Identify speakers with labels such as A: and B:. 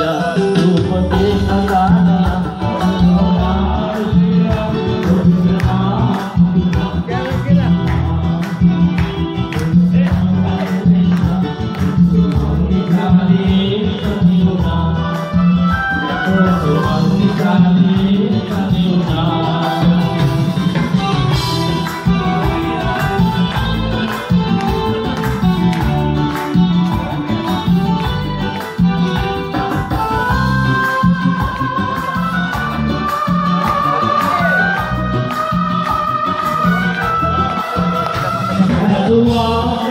A: Yeah. The Allah.